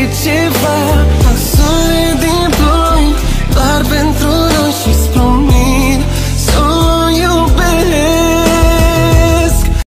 waiting